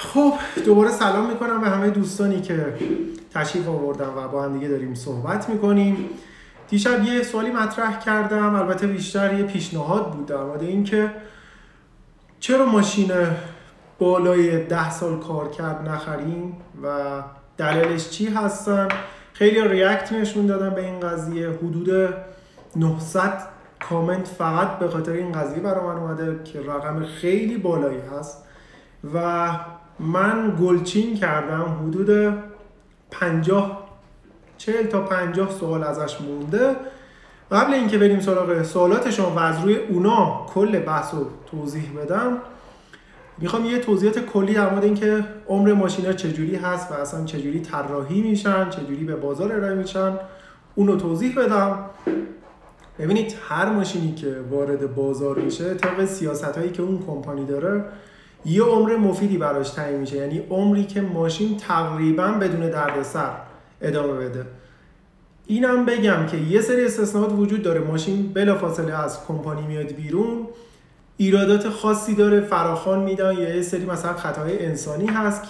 خب دوباره سلام می‌کنم به همه دوستانی که تشریف آوردن و با هم دیگه داریم صحبت می‌کنیم. دیشب یه سوالی مطرح کردم البته بیشتر یه پیشنهاد بود در مورد اینکه چرا ماشین بالای ده سال کار کرد نخریم و دلیلش چی هستن؟ خیلی ریاکت نشون دادن به این قضیه. حدود 900 کامنت فقط به خاطر این قضیه برای من اومده که رقم خیلی بالایی هست و من گلچین کردم. حدود 50 40 تا 50 سوال ازش مونده. قبل اینکه بریم سراغ سوالاتشون و از روی اونا کل بحث رو توضیح بدم می‌خوام یه توضیحات کلی در مورد اینکه عمر ماشینا چجوری هست و اصلا چجوری طراحی میشن چجوری به بازار ارائه میشن اونو توضیح بدم. ببینید هر ماشینی که وارد بازار میشه طبق سیاست هایی که اون کمپانی داره یه عمر مفیدی براش تعیین میشه. یعنی عمری که ماشین تقریبا بدون دردسر ادامه بده. اینم بگم که یه سری استثناءات وجود داره. ماشین بلافاصله از کمپانی میاد بیرون. ایرادات خاصی داره. فراخان میدن. یا یه سری مثلا خطاهای انسانی هست.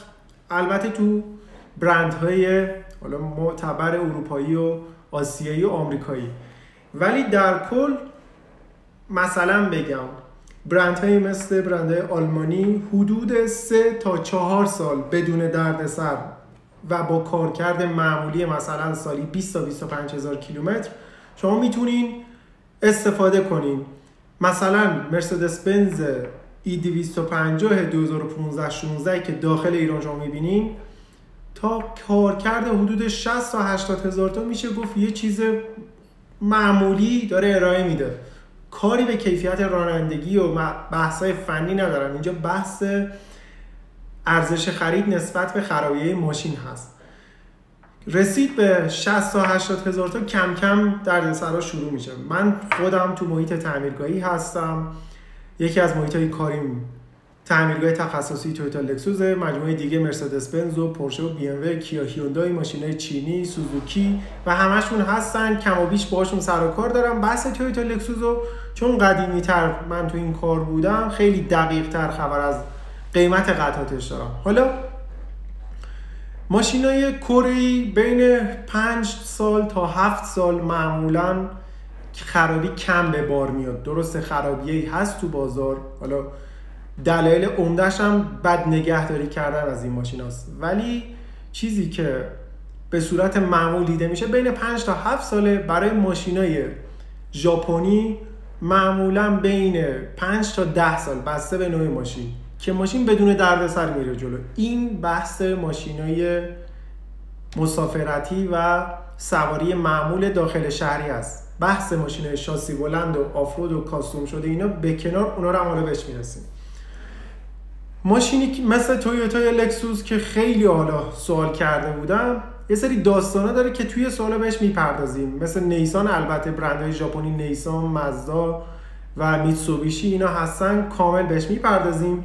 البته تو برندهای حالا معتبر اروپایی و آسیایی و آمریکایی. ولی در کل مثلا بگم برندهایی مثل برندهای آلمانی حدود 3 تا 4 سال بدون دردسر و با کارکرد معمولی مثلا سالی 20 تا 25 هزار کیلومتر شما می‌تونین استفاده کنین. مثلا مرسدس بنز ای 250 2015 16 که داخل ایران شما می‌بینین تا کارکرد حدود 60 تا 80 هزار تا میشه گفت یه چیز معمولی داره ارائه میده. کاری به کیفیت رانندگی و بحثای فنی ندارن. اینجا بحث ارزش خرید نسبت به خرابیه ماشین هست. رسید به 60 تا 80 هزار تا کم کم دردسرا شروع میشه. من خودم تو محیط تعمیرگاهی هستم. یکی از محیط های کاریم تعمیرگاه تخصصی تویوتا لکسوس مجموعه دیگه مرسدس بنز و پورشه و بی ام و کیا هیوندای ماشینای چینی سوزوکی و همشون هستن. کم و بیش باهاشون سر و کار دارم. بحث تویوتا لکسوس رو چون قدیمی تر من تو این کار بودم خیلی دقیق تر خبر از قیمت قطعاتش دارم. حالا ماشین های کره بین 5 سال تا 7 سال معمولا خرابی کم به بار میاد. درست خرابی هست تو بازار. حالا دلایل عمدهش هم بد نگهداری کردن از این ماشین هست ولی چیزی که به صورت معمول دیده میشه بین 5 تا 7 ساله برای ماشینای ژاپنی معمولا بین 5 تا 10 سال بسته به نوع ماشین که ماشین بدون دردسر میره جلو. این بحث ماشینای مسافرتی و سواری معمول داخل شهری است بحث ماشین شاسی بلند و آفرود و کاستوم شده اینا به کنار اونا رو هم بهش می‌رسیم. ماشینی مثل تویوتا یا لکسوس که خیلی حالا سوال کرده بودم یه سری داستانا داره که توی سوال بهش می‌پردازیم. مثل نیسان البته برندهای ژاپنی نیسان مزدا و میتسوبیشی اینا هستن کامل بهش می‌پردازیم.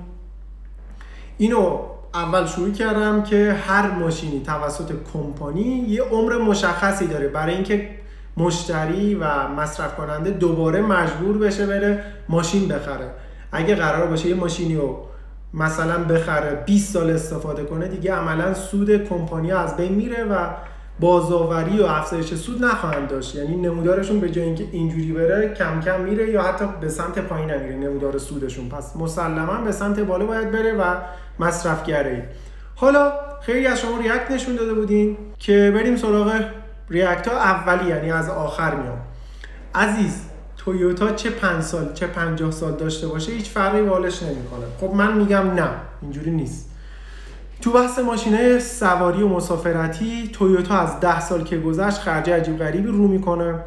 اینو اول شروع کردم که هر ماشینی توسط کمپانی یه عمر مشخصی داره. برای اینکه مشتری و مصرف کننده دوباره مجبور بشه بره ماشین بخره. اگه قرار باشه یه ماشینی رو مثلا بخره 20 سال استفاده کنه دیگه عملا سود کمپانی از بین میره و بازاوری و افزایش سود نخواهند داشت. یعنی نمودارشون به جای اینکه اینجوری بره کم کم میره یا حتی به سمت پایین نمیره نمودار سودشون. پس مسلما به سمت بالا باید بره و مصرفگره حالا خیلی از شما ریاکت نشون داده بودین که بریم سراغ ریاکت ها اولی یعنی از آخر میام. عزیز تویوتا چه 5 سال چه 50 سال داشته باشه هیچ فرقی بالش نمی‌کنه. خب من میگم نه اینجوری نیست. تو بحث ماشینه سواری و مسافرتی تویوتا از 10 سال که گذشت خرج عجیب غریبی رو می‌کنه.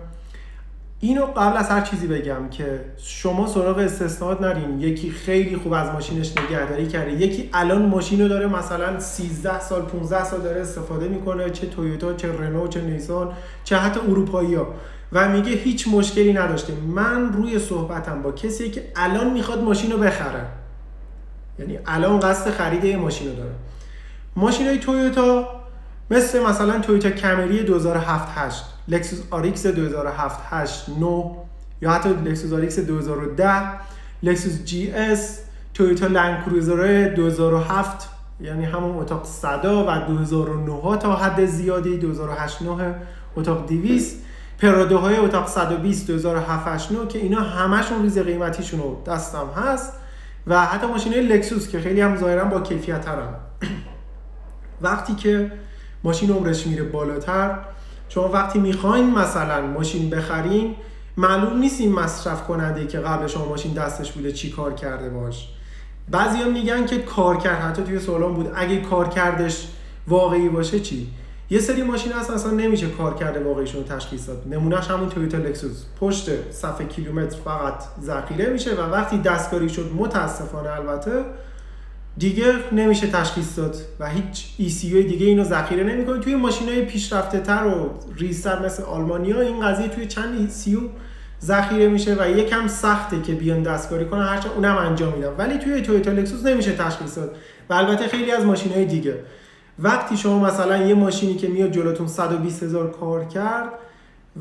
اینو قبل از هر چیزی بگم که شما سراغ استثناءات نرین. یکی خیلی خوب از ماشینش نگهداری کرده. یکی الان ماشین رو داره مثلا 13 سال 15 سال داره استفاده می‌کنه. چه تویوتا چه رنو چه نیسان چه حتی اروپایی ها و میگه هیچ مشکلی نداشته من روی صحبتم با کسی که الان می‌خواد ماشین رو بخره. یعنی الان قصد خرید یه ماشین رو داره. ماشین های تویوتا مثل مثلا تویوتا کمری 2007 8 لکسوس RX 2007 8 9 یا حتی لکسوس RX 2010 لکسوس GS تویوتا لند کروزر 2007 یعنی همون اتاق صد و 2009 تا حد زیادی 2008 اتاق 200 پرادو های اتاق 120 2007 که اینا همشون ریز قیمتیشون رو دستم هست و حتی ماشین های لکسوس که خیلی هم ظاهرا با کیفیت ترن وقتی که ماشین عمرش میره بالاتر شما وقتی می‌خواین مثلا ماشین بخرین معلوم نیست این مصرف کننده که قبل شما ماشین دستش بوده چی کار کرده باش. بعضی هم میگن که کار کرد حتی توی سوالان بود اگه کار کردش واقعی باشه چی؟ یه سری ماشین هست اصلا نمیشه کار کرده واقعیشون رو تشخیص داد. نمونهش همون تویوتا لکسوس. پشت صفحه کیلومتر فقط ذخیره میشه و وقتی دستکاری شد متاسفانه البته دیگه نمیشه تشخیص داد و هیچ ECU دیگه اینو ذخیره نمی‌کنه. توی ماشین های پیشرفته تر و ریستر مثل آلمانیا این قضیه توی چند ECU ذخیره میشه و یکم سخته که بیان دستکاری کنن هرچند اونم انجام میدم ولی توی تویوتا لکسوس نمیشه تشخیص داد. و البته خیلی از ماشین های دیگه. وقتی شما مثلا یه ماشینی که میاد جلوتون 120 هزار کار کرد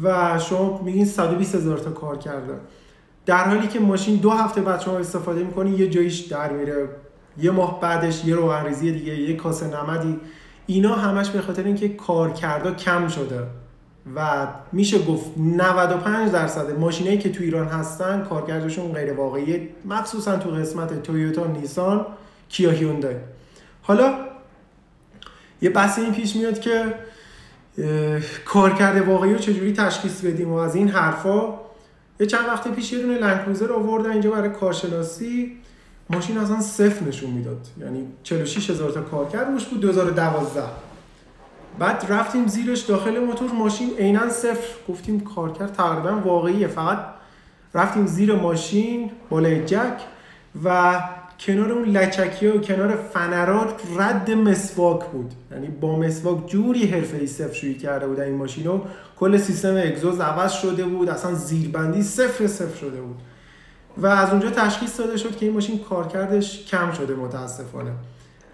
و شما میگین 120 هزار تا کار کرده در حالی که ماشین دو هفته بعد شما استفاده می‌کنی یه جاییش در میره. یه ماه بعدش یه روغنریزی دیگه یه کاسه نمدی. اینا همش به خاطر اینکه کار کرده کم شده و میشه گفت 95 درصد ماشینایی که تو ایران هستن کارکردشون غیر واقعیه. مخصوصا تو قسمت تویوتا نیسان کیا هیوندای. حالا یه بحث این پیش میاد که کارکرد واقعی رو چجوری تشخیص بدیم و از این حرفا یه چند وقت پیش یه دونه لنکروزر آوردن اینجا برای کارشناسی. ماشین اصلا صفر نشون می‌داد. یعنی 46 هزار تا کارکرد روش بود 2012 بعد رفتیم زیرش داخل موتور ماشین عینا صفر. گفتیم کارکرد تقریبا واقعیه. فقط رفتیم زیر ماشین بالای جک و کنار اون لچکی و کنار فنرات رد مسواک بود. یعنی با مسواک جوری حرفه ای صفر شویی کرده بود این ماشینو کل سیستم اگزوز عوض شده بود. اصلا زیربندی صفر صفر شده بود. و از اونجا تشخیص داده شد که این ماشین کارکردش کم شده متاسفانه.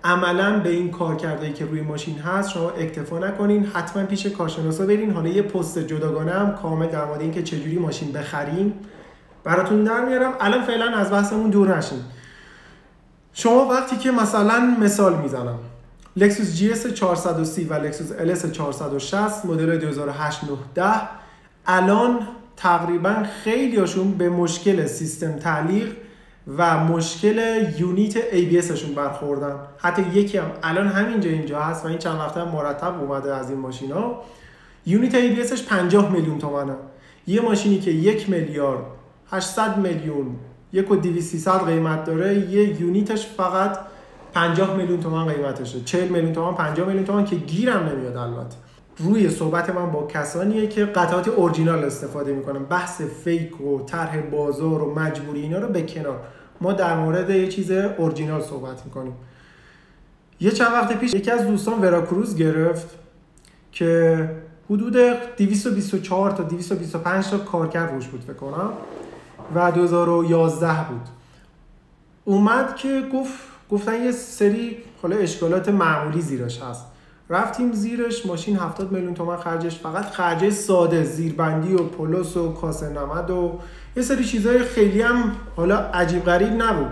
عملا به این کارکردهایی که روی ماشین هست شما اکتفا نکنین. حتما پیش کارشناسا برین. حالا یه پست جداگانه هم کامل در مورد اینکه چجوری ماشین بخریم. براتون در میارم. الان فعلا از بحثمون دور نشین. شما وقتی که مثلا مثال می‌زنم لکسوس جی اس 430 و لکسوس LS 460 مدل 2008 10 الان تقریبا خیلی هاشون به مشکل سیستم تعلیق و مشکل یونیت ABS شون برخوردن. حتی یکی هم الان همینجا اینجا هست و این چند وقته مرتب اومده از این ماشینا. یونیت ABSش 50 میلیون تومنه. یه ماشینی که یک میلیارد 800 میلیون یک و 200 قیمت داره. یه یونیتش فقط 50 میلیون تومان قیمتشه. 40 میلیون تومان 50 میلیون تومان که گیرم نمیاد البته. روی صحبت من با کسانیه که قطعات اورجینال استفاده می‌کنن. بحث فیک و طرح بازار و مجبوری اینا رو به کنار. ما در مورد یه چیز اورجینال صحبت می‌کنیم. یه چند وقت پیش یکی از دوستان وراکروز گرفت که حدود 224 تا 225 تا کارکرد روش بود فکر و 2011 بود. اومد که گفت گفتن یه سری حالا اشکالات معمولی زیرش هست. رفتیم زیرش ماشین 70 میلیون تومن خرجش فقط خرجه ساده زیربندی و پلوس و کاسه نمد و یه سری چیزهای خیلی هم حالا عجیب غریب نبود.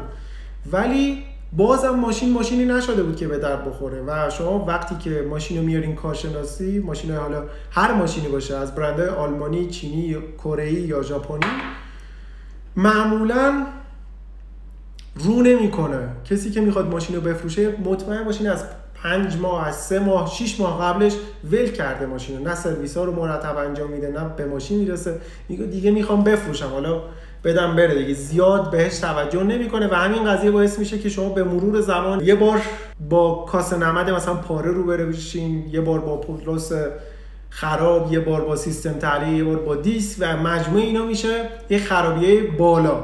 ولی بازم ماشین ماشینی نشده بود که به در بخوره و شما وقتی که ماشین رو میارین کارشناسی ماشین حالا هر ماشینی باشه از برندهای آلمانی، چینی، کره یا ژاپنی معمولا رو نمی‌کنه. کسی که می‌خواد ماشین رو بفروشه مطمئن ماشین از پنج ماه از سه ماه شیش ماه قبلش ول کرده ماشین رو. نه سرویس ها رو مرتب انجام میده نه به ماشین می‌رسه. میگه دیگه می‌خوام بفروشم. حالا بدم بره دیگه. زیاد بهش توجه نمی‌کنه و همین قضیه باعث میشه که شما به مرور زمان یه بار با کاسه نمد مثلا پاره رو بره بشین یه بار با پولروس خراب یه بار با سیستم تعلیق یه بار با دیسک و مجموعه اینا میشه یه خرابیه بالا.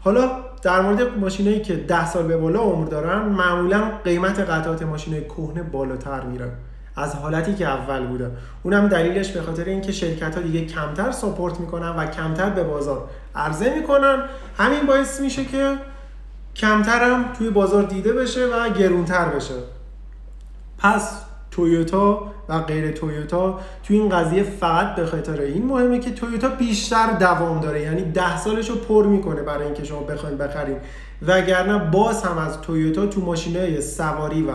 حالا در مورد ماشینایی که 10 سال به بالا عمر دارن معمولا قیمت قطعات ماشینای کهنه بالاتر میره از حالتی که اول بوده. اونم دلیلش به خاطر اینکه شرکت ها دیگه کمتر ساپورت می‌کنن و کمتر به بازار عرضه می‌کنن. همین باعث میشه که کمتر هم توی بازار دیده بشه و گرونتر بشه. پس تویوتا و غیر تویوتا تو این قضیه فقط به خاطر این مهمه که تویوتا بیشتر دوام داره. یعنی ده سالش رو پر می‌کنه برای اینکه شما بخواید بخرید وگرنه باز هم از تویوتا تو ماشینه سواری و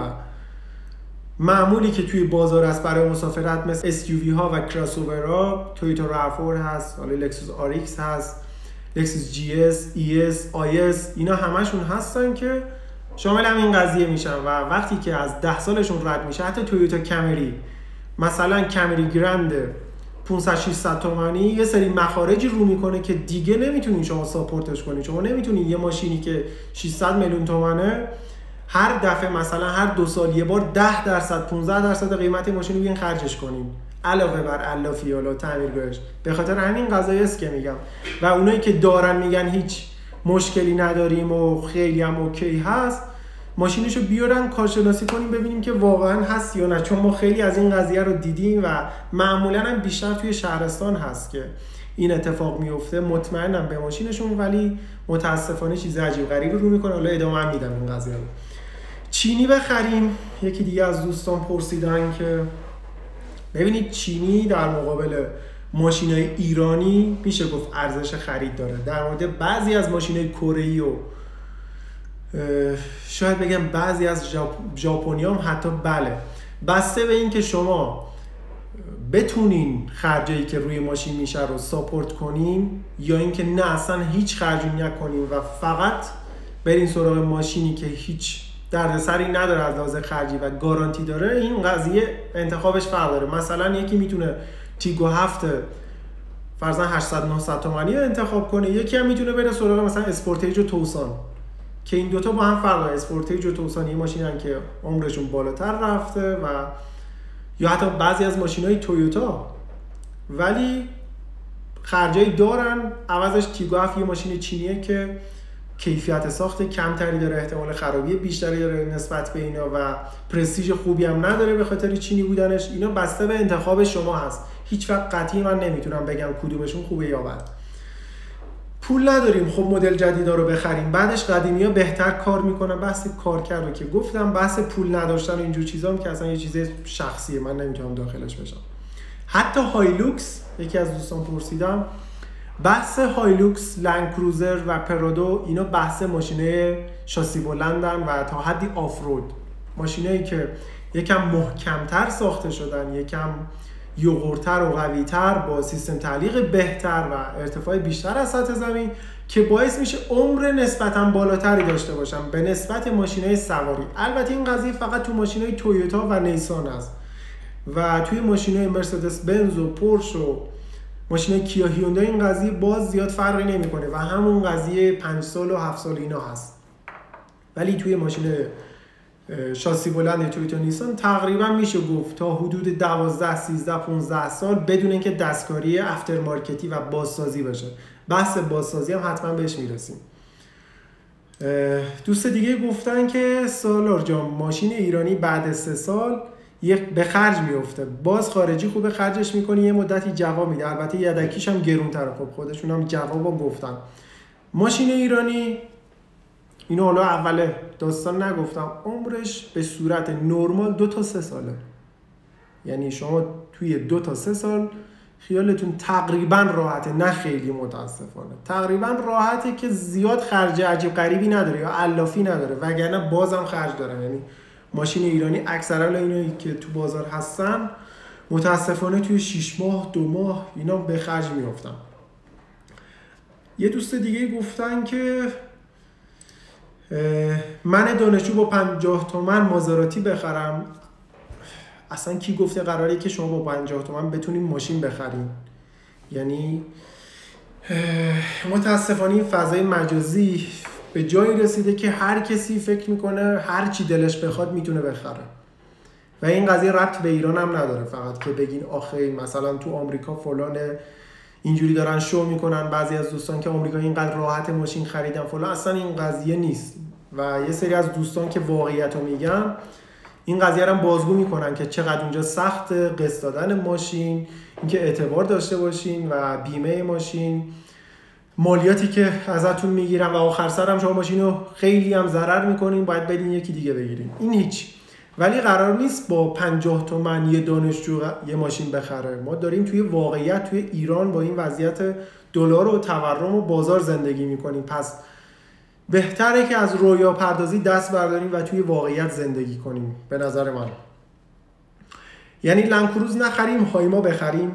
معمولی که توی بازار است برای مسافرت مثل SUV ها و کراسوورها تویوتا رافور هست حالا لکسوس آریکس هست لکسوس GS ES IS اینا همشون هستن که شامل هم این قضیه میشن. و وقتی که از ده سالشون رد میشه حتی تویوتا کمری مثلا کمری گرند 500 600 تومانی یه سری مخارجی رو می‌کنه که دیگه نمی‌تونین شما support ش کنید شما نمی‌تونین یه ماشینی که 600 میلیون تومنه هر دفعه مثلا هر دو سال یه بار 10 درصد 15 درصد قیمت ماشین رو بیاین خرجش کنین. علاوه بر علافی و تعمیرگاهش به خاطر همین قضایی است که میگم. و اونایی که دارن میگن هیچ مشکلی نداریم و خیلی هم اوکی هست ماشینشو بیارن کارشناسی کنیم ببینیم که واقعا هست یا نه. چون ما خیلی از این قضیه رو دیدیم و معمولا هم بیشتر توی شهرستان هست که این اتفاق میفته. مطمئنم به ماشینشون ولی متاسفانه چیز عجیب غریبی رو می‌کنه. حالا ادامه هم میدم این قضیه رو. چینی بخریم. یکی دیگه از دوستان پرسیدن که ببینید چینی در مقابل ماشین ایرانی میشه گفت ارزش خرید داره. در مورد بعضی از ماشین کره و شاید بگم بعضی از ژاپنی هم حتی بله. بسته به اینکه شما بتونین خرجایی که روی ماشین میشه رو ساپورت کنین یا اینکه نه اصلا هیچ خرجی نکنین و فقط برین سراغ ماشینی که هیچ دردسری نداره از لحاظ خرجی و گارانتی داره این قضیه انتخابش فرق داره. مثلا یکی می‌تونه تیگو هفت فرضاً 800 900 تومانی انتخاب کنه یکی هم می‌تونه بره سراغ مثلا اسپورتیج و توسان. که این دوتا با هم فرق اسپورتیج و توسان یه ماشینن که عمرشون بالاتر رفته و یا حتی بعضی از ماشین های تویوتا. ولی خرجایی دارن. عوضش تیگو یه ماشین چینیه که کیفیت ساخت کمتری داره احتمال خرابی بیشتری داره نسبت به اینا و پرستیژ خوبی هم نداره به خاطر چینی بودنش. اینا بسته به انتخاب شما هست. هیچ وقت قطعی من نمی‌تونم بگم کدومشون خوبه یا بد. پول نداریم خب مدل جدیدا رو بخریم. بعدش قدیمی ها بهتر کار می‌کنن. بحث کار کرد که گفتم بحث پول نداشتن اینجور چیزا هم که اصلا یه چیز شخصیه. من نمی‌تونم داخلش بشم. حتی هایلوکس یکی از دوستان پرسیدن بحث هایلوکس، لند کروزر و پرادو اینا بحث ماشینه شاسی بلندن و تا حدی آفرود. ماشینایی که یکم محکمتر ساخته شدن یکم یغورتر و قویتر با سیستم تعلیق بهتر و ارتفاع بیشتر از سطح زمین که باعث میشه عمر نسبتا بالاتری داشته باشن به نسبت ماشینهای سواری. البته این قضیه فقط تو ماشینهای تویوتا و نیسان است. و توی ماشینهای مرسدس بنز و پورش و ماشین کیا هیوندای این قضیه باز زیاد فرقی نمی‌کنه و همون قضیه 5 سال و 7 سال اینا هست. ولی توی ماشین شاسی بلند تویوتا نیسان تقریبا میشه گفت تا حدود 12 13 15 سال بدون اینکه دستکاری افتر مارکتی و بازسازی باشه. بحث بازسازی هم حتما بهش می‌رسیم. دوست دیگه گفتن که سالار جان ماشین ایرانی بعد سه سال یک به خرج میفته باز خارجی خوب خرجش می‌کنی یه مدتی جواب میده. البته یدکیش هم گرونتره. خب خودشون هم جواب گفتن. ماشین ایرانی اینو حالا اول داستان نگفتم. عمرش به صورت نرمال دو تا سه ساله. یعنی شما توی دو تا سه سال خیالتون تقریبا راحته نه خیلی متاسفانه. تقریبا راحته که زیاد خرج عجیب غریبی نداره یا علافی نداره وگرنه بازم خرج داره. یعنی ماشین ایرانی اکثرا اینایی که تو بازار هستن متاسفانه توی 6 ماه دو ماه اینا به خرج میافتن. یه دوست دیگه گفتن که من دانشجو با 50 تومن مازاراتی بخرم. اصلا کی گفته قراره که شما با 50 تومن بتونیم ماشین بخریم؟ یعنی متاسفانه این فضای مجازی به جایی رسیده که هر کسی فکر می‌کنه هر چی دلش بخواد می‌تونه بخره. و این قضیه ربط به ایران هم نداره. فقط که بگین آخه مثلا تو آمریکا فلان اینجوری دارن شو می‌کنن بعضی از دوستان که آمریکا اینقدر راحت ماشین خریدن فلان اصلا این قضیه نیست. و یه سری از دوستان که واقعیت رو میگن این قضیه رو بازگو می‌کنن که چقدر اونجا سخت قسط دادن ماشین اینکه اعتبار داشته باشین و بیمه ماشین. مالیاتی که ازتون می‌گیرن و آخر سر هم شما ماشین رو خیلی هم ضرر می‌کنین باید بدین یکی دیگه بگیرین. این هیچ. ولی قرار نیست با 50 تومن یه دانشجو یه ماشین بخره. ما داریم توی واقعیت توی ایران با این وضعیت دلار و تورم و بازار زندگی می‌کنیم. پس بهتره که از رویا پردازی دست برداریم و توی واقعیت زندگی کنیم. به نظر من. یعنی لنکروز نخریم هایما بخریم.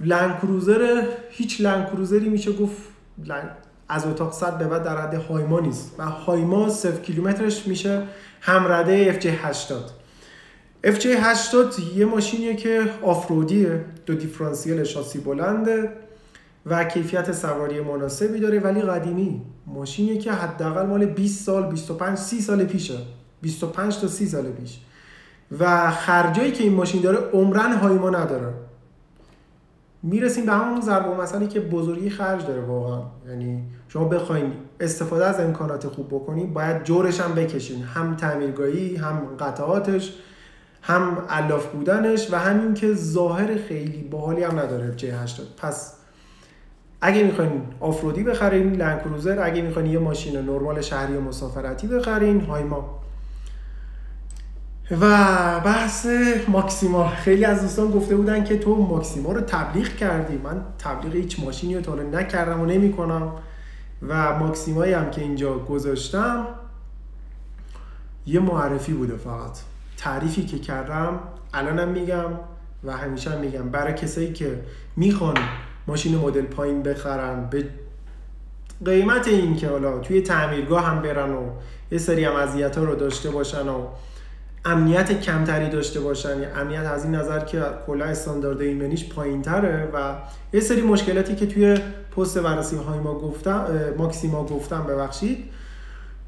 لندکروزر هیچ لندکروزری میشه گفت از اتاق صد به بعد در رده هایما نیست و هایما 0 کیلومترش میشه هم رده FJ 80 FJ 80 یه ماشینیه که آفرودیه دو دیفرانسیل شاسی بلنده و کیفیت سواری مناسبی داره ولی قدیمی. ماشینیه که حداقل مال 20 سال 25 30 سال پیشه. 25 تا 30 سال پیش. و خرجایی که این ماشین داره عمرن هایما نداره. می‌رسیم به همون ضرب مسئله که بزرگی خرج داره واقعا. یعنی شما بخواین استفاده از امکانات خوب بکنید باید جورش هم بکشین. هم تعمیرگاهی هم قطعاتش هم علاف بودنش و همین که ظاهر خیلی باحالی هم نداره جه 80 پس اگه می‌خواین آفرودی بخرین لنکروزر اگه می‌خواین یه ماشین نرمال شهری و مسافرتی بخرین هایما و بحث ماکسیما. خیلی از دوستان گفته بودن که تو ماکسیما رو تبلیغ کردی. من تبلیغ هیچ ماشینی رو تا نکردم و نمی کنم و ماکسیمایی هم که اینجا گذاشتم یه معرفی بوده فقط. تعریفی که کردم الانم میگم و همیشه هم میگم. برای کسایی که می‌خوان ماشین مدل پایین بخرن به قیمت این که حالا توی تعمیرگاه هم برن و یه سری هم رو داشته باشن و امنیت کمتری داشته باشن. یا امنیت از این نظر که کلا استاندارد ایمنیش پایین تره و یه سری مشکلاتی که توی پست بررسی های ما گفتم ماکسیما گفتم ببخشید.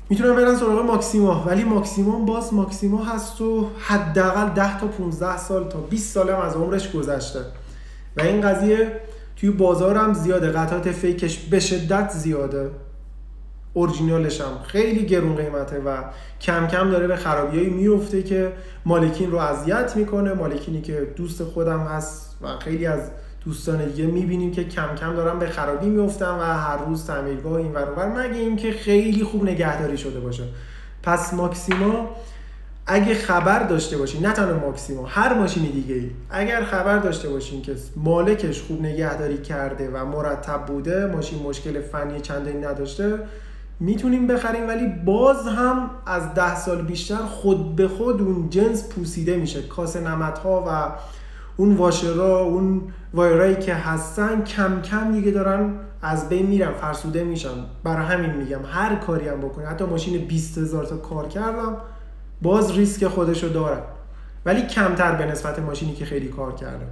می‌تونن برن سراغ ماکسیما ولی ماکسیما باز ماکسیما هست و حداقل 10 تا 15 سال تا 20 سال هم از عمرش گذشته. و این قضیه توی بازار هم زیاده قطعات فیکش به شدت زیاده. اورجینالش هم خیلی گرون قیمته و کم کم داره به خرابیایی میفته که مالکین رو اذیت می‌کنه. مالکینی که دوست خودم هست و خیلی از دوستان دیگه می‌بینیم که کم کم دارن به خرابی میفتن و هر روز تعمیرگاه این ور مگه اینکه خیلی خوب نگهداری شده باشه. پس ماکسیما اگه خبر داشته باشین نه تنها ماکسیما هر ماشین دیگه ای اگر خبر داشته باشین که مالکش خوب نگهداری کرده و مرتب بوده ماشین مشکل فنی چندانی نداشته می‌تونیم بخریم ولی باز هم از ده سال بیشتر خود به خود اون جنس پوسیده میشه. کاس نمت ها و اون واشرا اون وایرایی که هستن کم کم دیگه دارن از بین میرن فرسوده میشن. برای همین میگم هر کاری هم بکنی. حتی ماشین 20 هزار تا کار کردم باز ریسک خودشو داره ولی کمتر به نسبت ماشینی که خیلی کار کرده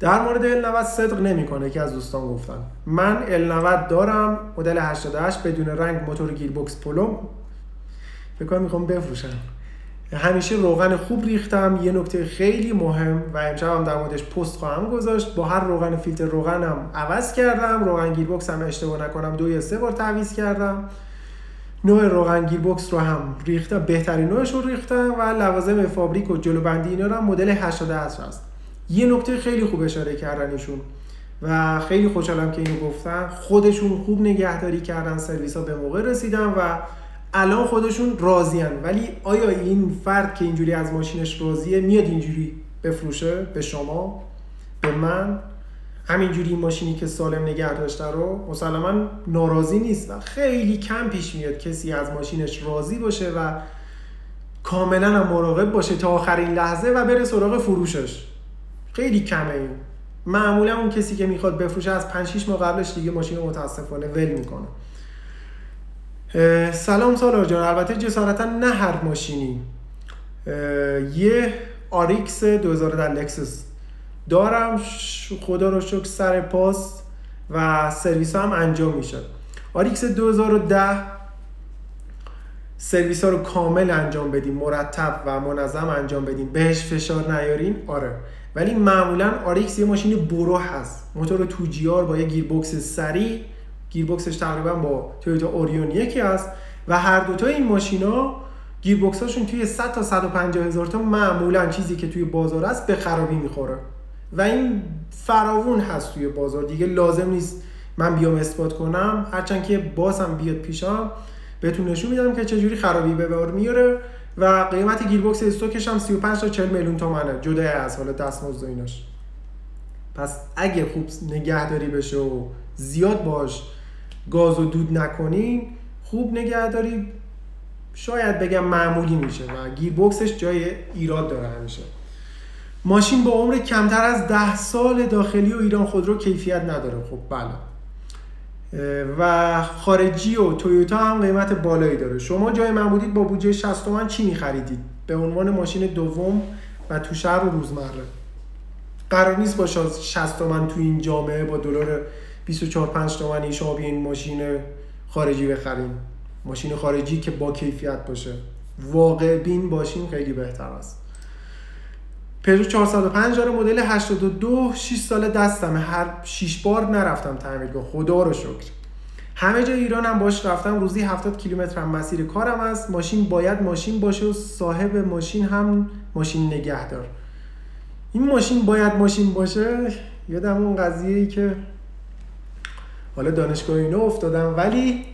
در مورد ال90 صدق نمی‌کنه که از دوستان گفتن. من ال90 دارم مدل 88 بدون رنگ موتور گیر بوکس پلمپ. فکر کنم می‌خوام بفروشم. همیشه روغن خوب ریختم یه نکته خیلی مهم و امشب هم در موردش پست خواهم گذاشت. با هر روغن فیلتر روغنم عوض کردم روغن گیر بوکس هم اشتباه نکنم دو یا سه بار تعویض کردم. نوع روغن گیر بوکس رو هم ریختم بهترین نوعش رو ریختم و لوازم فابریک و جلو بندی اینا رو هم مدل 88 هست. یه نکته خیلی خوب اشاره کردن ایشون. و خیلی خوشحالم که اینو گفتن. خودشون خوب نگهداری کردن سرویس ها به موقع رسیدن و الان خودشون راضیان ولی آیا این فرد که اینجوری از ماشینش راضیه میاد اینجوری بفروشه؟ به شما؟ به من؟ همینجوری این ماشینی که سالم نگه داشته رو مسلما ناراضی نیست و خیلی کم پیش میاد کسی از ماشینش راضی باشه و کاملا مراقب باشه تا آخرین لحظه و بره سراغ فروشش. خیلی کمه این. معمولا اون کسی که می‌خواد بفروشه از 5 6 ماه قبلش دیگه ماشین متاسفانه ول می‌کنه. سلام سالار جان. البته جسارتا نه هر ماشینی. یه RX 2000 در لکسس دارم. خدا رو شکر سر پاس و سرویس هم انجام میشه RX 2010 سرویس ها رو کامل انجام بدیم. مرتب و منظم انجام بدیم. بهش فشار نیاریم آره. ولی معمولا RX یه ماشین برو هست. موتور 2GR با یه گیربکس سری گیربکسش تقریبا با تویوتا اوریون یکی هست و هر دوتا این ماشینا گیربکس هاشون توی 100 تا 150 هزار تا معمولا چیزی که توی بازار هست به خرابی می‌خوره. و این فراوون هست توی بازار. دیگه لازم نیست من بیام اثبات کنم. هرچند که بازم بیاد پیشم بهتون نشون میدم که چجوری خرابی به بار میاره و قیمت گیربکس استوکش هم 35 تا 40 میلیون تومنه. جدا از حالا دستمزد و ایناش. پس اگه خوب نگهداری بشه و زیاد باش گاز و دود نکنین خوب نگهداری. شاید بگم معمولی میشه و گیر بوکسش جای ایراد داره همیشه. ماشین با عمر کمتر از ده سال داخلی و ایران خودرو کیفیت نداره. خب بله. و خارجی و تویوتا هم قیمت بالایی داره. شما جای من بودید با بودجه 60 تومن چی میخریدید؟ به عنوان ماشین دوم و تو شهر و روزمره. قرار نیست با 60 تومن تو این جامعه با دلار 24 5 تومنی شما بیاین ماشین خارجی بخرین. ماشین خارجی که با کیفیت باشه. واقع بین باشین خیلی بهتر است. پژو 405 داره مدل 82 6 سال دستمه. هر 6 بار نرفتم تعمیرگاه. خدا رو شکر. همه جای ایران هم باش رفتم. روزی 70 کیلومتر هم مسیر کارم است. ماشین باید ماشین باشه و صاحب ماشین هم ماشین نگهدار. این ماشین باید ماشین باشه؟ یادم اون قضیه ای که حالا دانشگاه اینو افتادم. ولی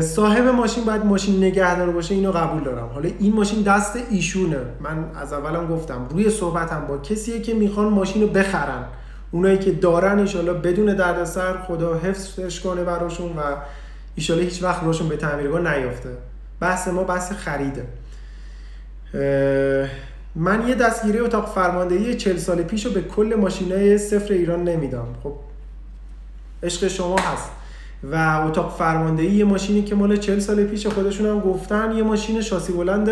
صاحب ماشین باید ماشین نگهدار باشه اینو قبول دارم. حالا این ماشین دست ایشونه. من از اولم گفتم روی صحبتم با کسیه که می‌خوان ماشین رو بخرن. اونایی که دارن ایشالا بدون دردسر خدا حفظش کنه براشون و ایشالا هیچ وقت روشون به تعمیرگاه نیافته. بحث ما بحث خریده. من یه دستگیری اتاق فرماندهی 40 سال پیش رو به کل ماشینای صفر ایران نمیدم. خب عشق شما هست. و اتاق فرماندهی یه ماشینی که مال 40 سال پیش خودشون هم گفتن یه ماشین شاسی بلند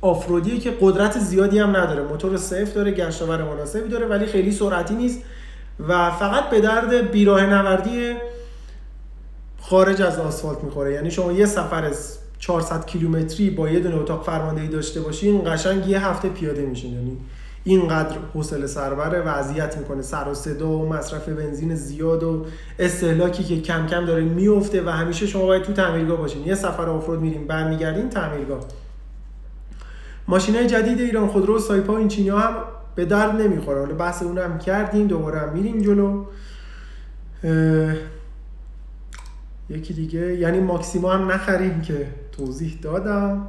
آفرودی که قدرت زیادی هم نداره. موتور سیف داره گشتاور مناسبی داره ولی خیلی سرعتی نیست و فقط به درد بیراه نوردی خارج از آسفالت می‌خوره. یعنی شما یه سفر 400 کیلومتری با یه دونه اتاق فرماندهی داشته باشین قشنگ یه هفته پیاده میشین. یعنی اینقدر حوصله سربره و اذیت می‌کنه. سر و صدا و مصرف بنزین زیاد و استهلاکی که کم کم داره میفته و همیشه شما باید تو تعمیرگاه باشین. یه سفر آفرود میریم برمیگردین تعمیرگاه. ماشینای جدید ایران خودرو و سایپا این چینی ها هم به درد نمی‌خوره. حالا بحث اون هم کردیم دوباره هم میریم جلو. یکی دیگه یعنی ماکسیما هم نخریم که توضیح دادم.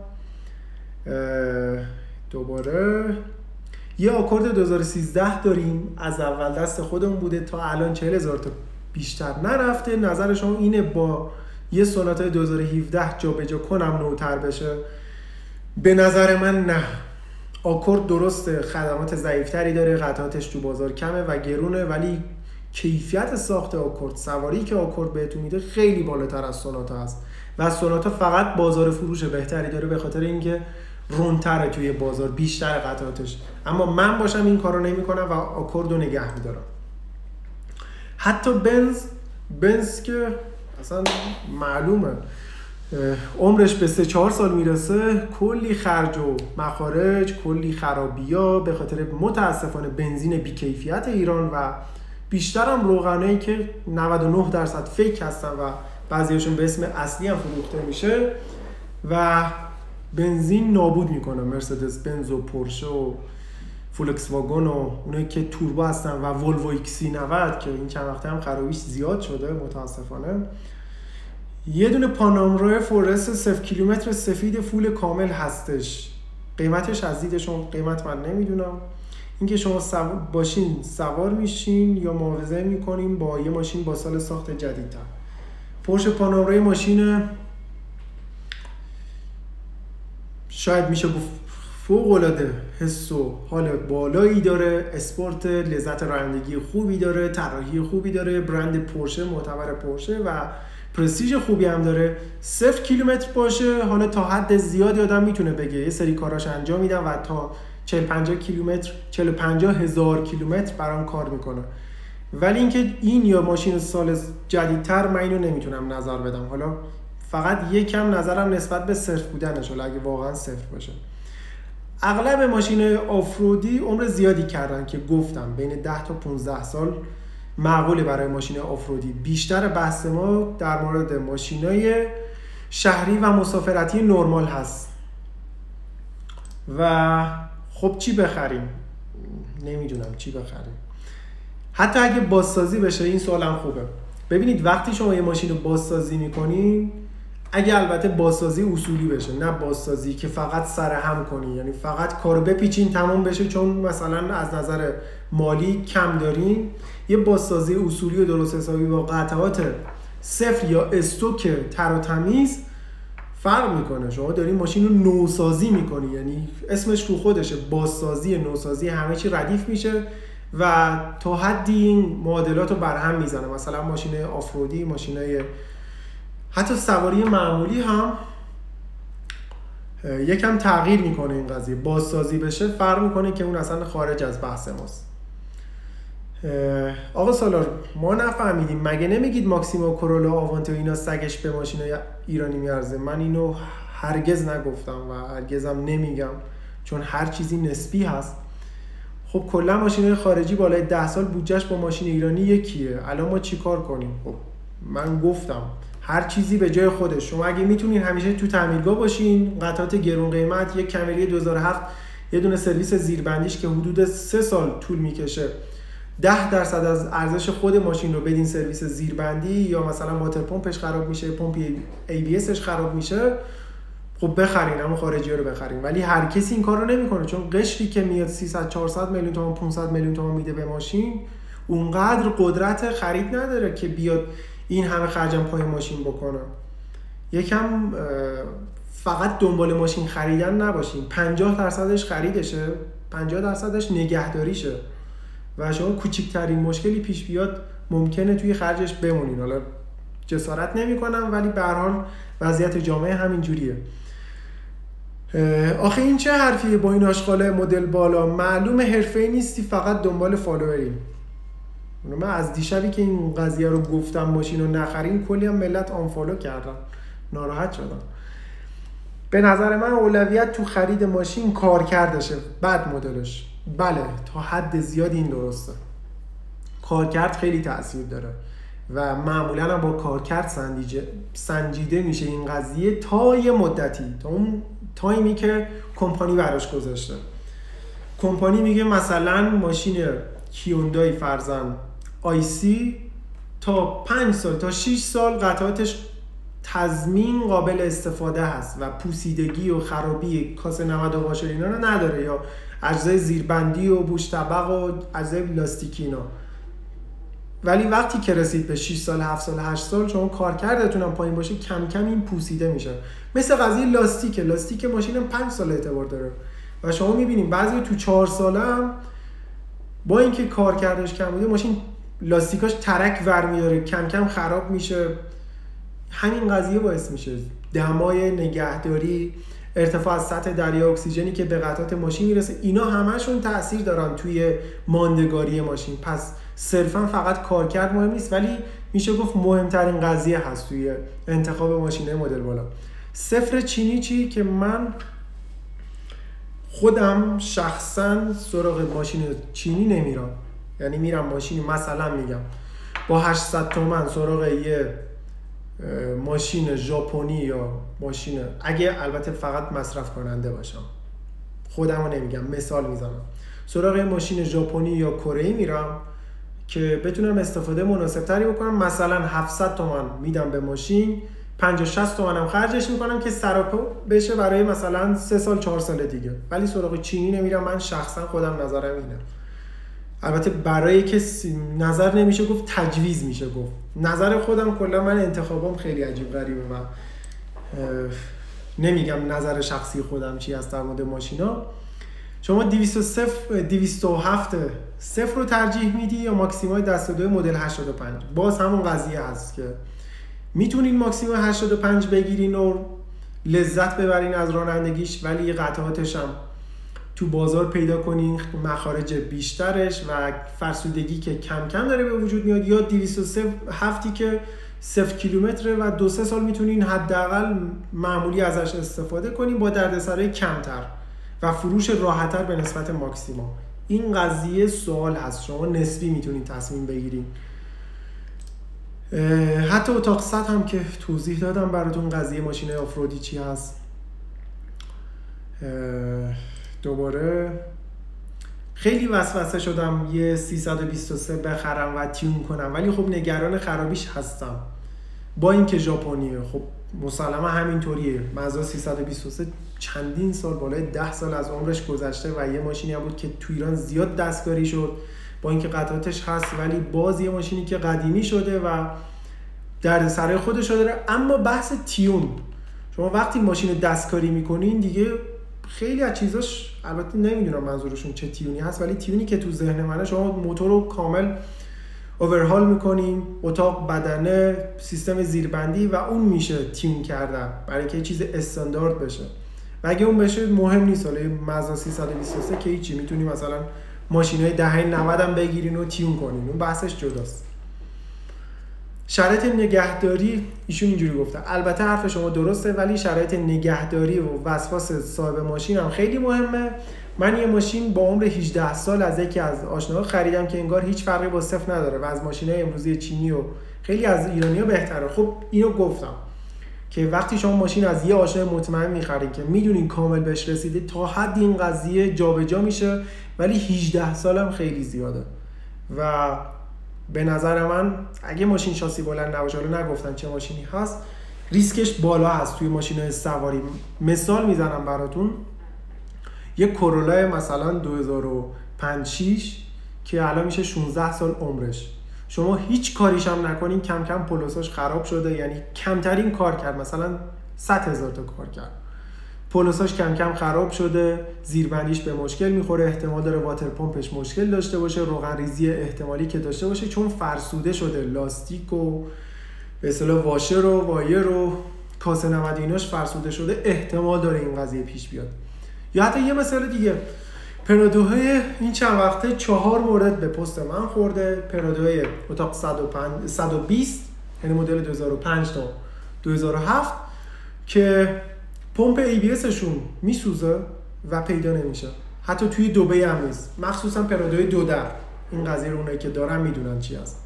دوباره یه آکورد 2013 داریم از اول دست خودمون بوده تا الان 40 هزار تا. بیشتر نرفته نظر شما اینه با یه سونات 2017 جا به جا کنم نوتر بشه؟ به نظر من نه. آکورد درسته خدمات ضعیفتری داره قطعاتش تو بازار کمه و گرونه ولی کیفیت ساخت آکورد سواری که آکورد بهتون میده خیلی بالاتر از سوناتا هست. و سوناتا فقط بازار فروش بهتری داره به خاطر اینکه رونتره توی بازار بیشتر قطعاتش. اما من باشم این کارو نمی‌کنم و آکورد رو نگه میدارم. حتی بنز بنز که اصلا معلومه. عمرش به سه چهار سال می‌رسه کلی خرج و مخارج کلی خرابیا به خاطر متاسفانه بنزین بیکیفیت ایران و بیشترم روغنایی که 99 درصد فیک هستن و بعضیشون به اسم اصلی هم فروخته میشه. و بنزین نابود می‌کنه. مرسدس بنز و پورشه و فولکس واگن و اونایی که توربو هستن و ولوو XC 90 که این چند وقته هم خرابیش زیاد شده متاسفانه. یه دونه پانامرا 4S 0 کیلومتر سفید full کامل هستش. قیمتش از دیدشون قیمت من نمی‌دونم. اینکه شما سوار باشین سوار میشین یا معاوضه می‌کنین با یه ماشین با سال ساخت جدیدتر. پورشه پانامرا یه ماشین شاید میشه گفت فوق العاده حس و حال بالایی داره اسپورت لذت رانندگی خوبی داره طراحی خوبی داره برند پورشه معتبر پورشه و پرستیژ خوبی هم داره. صفر کیلومتر باشه حالا تا حد زیادی آدم می‌تونه بگه. یه سری کاراش انجام میدم و تا 40 50 کیلومتر 40 50 هزار کیلومتر برام کار می‌کنه ولی اینکه این یا ماشین سال جدیدتر من اینو نمی‌تونم نظر بدم. حالا فقط یکم نظرم نسبت به صرف بودنش حالا اگه واقعا صفر باشه. اغلب ماشین آفرودی عمر زیادی کردن که گفتم بین 10 تا 15 سال معقوله برای ماشین آفرودی. بیشتر بحث ما در مورد ماشینای شهری و مسافرتی نرمال هست. و خب چی بخریم؟ نمی‌دونم چی بخریم. حتی اگه بازسازی بشه این سوالم خوبه. ببینید وقتی شما یه ماشین رو بازسازی می‌کنین اگه البته بازسازی اصولی بشه نه بازسازی که فقط سر هم کنی. یعنی فقط کارو بپیچین تمام بشه. چون مثلا از نظر مالی کم دارین. یه بازسازی اصولی و درست حسابی با قطعات صفر یا استوک تر و تمیز فرق می‌کنه. شما داری ماشین رو نوسازی می‌کنی. یعنی اسمش رو خودشه. بازسازی نوسازی همه چی ردیف میشه و تا حدی این معادلات رو برهم می‌زنه. مثلا ماشین آفرودی ماشین حتی سواری معمولی هم یکم تغییر می‌کنه این قضیه. بازسازی بشه فرق می‌کنه که اون اصلا خارج از بحث ماست. آقا سالار ما نفهمیدیم. مگه نمیگید ماکسیما کرولا آوانتو اینا سگش به ماشین ایرانی میارزه؟ من اینو هرگز نگفتم و هرگزم نمیگم چون هر چیزی نسبی هست. خب کلا ماشین خارجی بالای ده سال بودجهش با ماشین ایرانی یکیه. الان ما چیکار کنیم؟ خب من گفتم. هر چیزی به جای خودش. شما اگه می‌تونین همیشه تو تعمیرگاه باشین قطعات گرون قیمت یک کمری 2007 یه دونه سرویس زیربندیش که حدود سه سال طول می‌کشه. ده درصد از ارزش خود ماشین رو بدین سرویس زیربندی یا مثلا واتر پمپش خراب میشه پمپ بی خراب میشه خب بخرین اما خارجی رو بخرین. ولی هر کسی این کار رو نمی‌کنه. چون قشری که میاد 300 400 میلیون تومان 500 میلیون تومان میده به ماشین اونقدر قدرت خرید نداره که بیاد این همه خرجم پای ماشین بکنه یکم فقط دنبال ماشین خریدن نباشین. 50 درصدش خریدشه. 50 درصدش نگهداریشه. و شما کوچکترین مشکلی پیش بیاد ممکنه توی خرجش بمونین. حالا جسارت نمی‌کنم ولی به وضعیت جامعه همین جوریه. آخه این چه حرفیه با این آشغال مدل بالا؟ معلوم حرفه نیستی فقط دنبال فالووری من از دیشبی که این قضیه رو گفتم ماشین رو نخرین کلی هم ملت آنفالو کردن. ناراحت شدن به نظر من اولویت تو خرید ماشین کار کردشه بعد مدلش. بله تا حد زیاد این درسته. کارکرد خیلی تاثیر داره و معمولا هم با کارکرد سنجیده میشه این قضیه تا یه مدتی تا اون تایمی که کمپانی براش گذاشته. کمپانی میگه مثلا ماشین کیوندای فرزن آیسی تا 5 سال تا 6 سال قطعاتش تضمین قابل استفاده هست و پوسیدگی و خرابی کاسه 90 و اینا رو نداره یا اجزای زیربندی و بوش طبق و اجزای لاستیکی اینا. ولی وقتی که رسید به 6 سال 7 سال 8 سال شما کارکردتون هم پایین باشه کم کم این پوسیده میشه. مثل قضیه لاستیک لاستیک ماشین 5 سال اعتبار داره. و شما می‌بینیم بعضی تو 4 ساله هم با اینکه کارکردش کم بوده ماشین لاستیکاش ترک ور میاره کم کم خراب میشه. همین قضیه باعث میشه دمای نگهداری ارتفاع سطح دریا اکسیژنی که به قطعات ماشین می‌رسه اینا همشون تاثیر دارن توی ماندگاری ماشین. پس صرفا فقط کارکرد مهم نیست ولی میشه گفت مهمترین قضیه هست توی انتخاب ماشینه مدل بالا. صفر چینی چی؟ که من خودم شخصا سراغ ماشین چینی نمیرم. یعنی میرم ماشین مثلا میگم با 800 تومن سراغ یه ماشین ژاپنی یا ماشین اگه البته فقط مصرف کننده باشم. خودم رو نمیگم مثال می‌زنم. سراغ ماشین ژاپنی یا کره میرم که بتونم استفاده مناسب تری بکنم. مثلا 700 تومن میدم به ماشین 50 60 تومن هم خرجش می‌کنم که سراپا بشه برای مثلا 3 سال 4 سال دیگه. ولی سراغ چینی نمیرم من شخصا خودم نظرم اینه. البته برای کسی نظر نمیشه گفت تجویز میشه گفت. نظر خودم کلا من انتخابم خیلی عجیب غریبه و نمیگم نظر شخصی خودم چی هست در مورد ماشینا. شما 207 صفر رو ترجیح میدی یا ماکسیمای دست دو مدل 85 باز همون قضیه هست که می‌تونین ماکسیمای 85 بگیرین و لذت ببرین از رانندگیش ولی قطعاتش هم تو بازار پیدا کنین مخارج بیشترش و فرسودگی که کم کم داره به وجود میاد. یا 203 هفتی که صفر کیلومتره و دو سه سال می‌تونین حداقل معمولی ازش استفاده کنین با دردسرای کمتر و فروش راحتتر به نسبت ماکسیما این قضیه سوال هست. شما نسبی می‌تونین تصمیم بگیرین. حتی اتاق سطح هم که توضیح دادم براتون قضیه ماشین آفرودی چی هست دوباره. خیلی وسوسه شدم یه 323 بخرم و تیون کنم ولی خب نگران خرابیش هستم. با اینکه ژاپنیه خب مسلما همینطوریه. مزا 323 چندین سال بالای 10 سال از عمرش گذشته و یه ماشینی بود که تو ایران زیاد دستکاری شد. با اینکه قطعاتش هست ولی باز یه ماشینی که قدیمی شده و در سرای خودش داره اما بحث تیون. شما وقتی ماشین دستکاری می‌کنین دیگه خیلی از چیزاش البته نمی‌دونم منظورشون چه تیونی هست ولی تیونی که تو ذهن منه شما موتور رو کامل اوورهال می‌کنیم اتاق بدنه سیستم زیربندی و اون میشه تیون کردن برای اینکه چیز استاندارد بشه. و اگه اون بشه مهم نیست. حالا مزا 323 که هیچی می‌تونی مثلا ماشین های دهه 90 هم بگیرین و تیون کنین. اون بحثش جداست. شرایط نگهداری ایشون اینجوری گفته البته حرف شما درسته ولی شرایط نگهداری و وسواس صاحب ماشین هم خیلی مهمه. من یه ماشین با عمر 18 سال از یکی از آشناها خریدم که انگار هیچ فرقی با صفر نداره و از ماشین های امروزی چینی و خیلی از ایرانی ها بهتره. خب اینو گفتم که وقتی شما ماشین از یه آشنای مطمئن می‌خرید که می‌دونین کامل بهش رسیده تا حد این قضیه جابجا میشه ولی 18 سالم خیلی زیاده. و به نظر من اگه ماشین شاسی بلند نباشه حالا نگفتن چه ماشینی هست ریسکش بالا هست توی ماشین سواری. مثال می‌زنم براتون. یه کرولا مثلا 2005 6 که الان میشه 16 سال عمرش. شما هیچ کاریش هم نکنین کم کم پولوساش خراب شده یعنی کمترین کار کرد مثلا 100 هزار تا کار کرد. پولوساش کم کم خراب شده زیربندیش به مشکل می‌خوره احتمال داره واتر پمپش مشکل داشته باشه روغن ریزی احتمالی که داشته باشه چون فرسوده شده. لاستیک و به اصطلاح واشر و وایر و کاسه نمدیناش فرسوده شده. احتمال داره این قضیه پیش بیاد. یا حتی یه مثال دیگه. پرادوهای این چند وقته چهار مورد به پست من خورده. پرادوهای اتاق 120 یعنی مدل 2005 تا 2007 که پمپ ای شون میسوزه و پیدا نمیشه. حتی توی دوبی هم نیست. مخصوصا پرادوی دو در. این قضیه رو اونایی که دارن می‌دونن چی هست.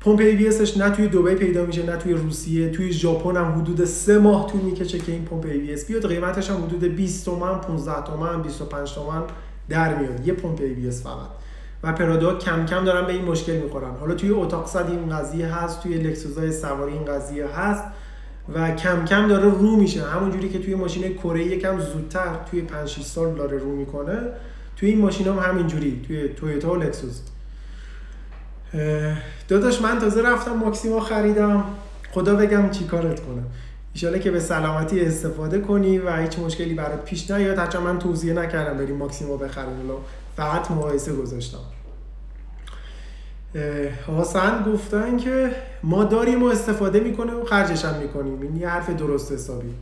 پمپ ای نه توی دوبی پیدا میشه نه توی روسیه توی ژاپن هم حدود سه ماه طول می‌کشه که این پمپ ای بیاد. قیمتش هم حدود 20 تومن 15 تومن 25 تومن در میاد. یه پمپ ای فقط. و پرادو کم کم دارن به این مشکل می‌خورن. حالا توی اتاق صد این قضیه هست توی لکسوسای سواری این قضیه هست. و کم کم داره رو میشه. همون جوری که توی ماشین کره یکم زودتر توی 5 6 سال داره رو می‌کنه توی این ماشین هم همینجوری توی تویوتا و لکسوس. داداش من تازه رفتم ماکسیما خریدم. خدا بگم چی کارت کنه ایشاله که به سلامتی استفاده کنی و هیچ مشکلی برات پیش نیاد هرچند من توضیح نکردم بریم ماکسیما بخریم. فقط مقایسه گذاشتم. حسن گفتن که ما داریم و استفاده می‌کنه و خرجش هم می‌کنیم. این یه حرف درست حسابی.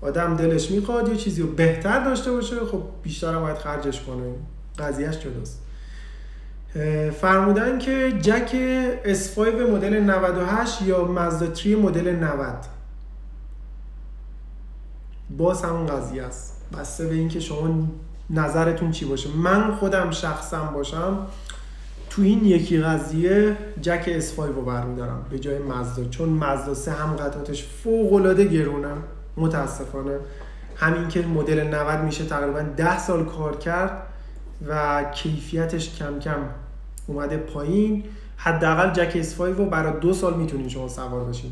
آدم دلش می‌خواد یه چیزی رو بهتر داشته باشه خب بیشتر هم باید خرجش کنه. قضیهش جداست. فرمودن که جک S5 مدل 98 یا مازدا 3 مدل 90 باز همون قضیه است. بسته به اینکه شما نظرتون چی باشه. من خودم شخصم باشم تو این یکی قضیه جک S5 رو برمیدارم به جای مزدا. چون مزدا 3 هم قطعاتش فوق العاده متاسفانه. همین که مدل 90 میشه تقریبا 10 سال کار کرد و کیفیتش کم کم اومده پایین. حداقل جک S5 رو برای دو سال می‌تونین شما سوار بشین.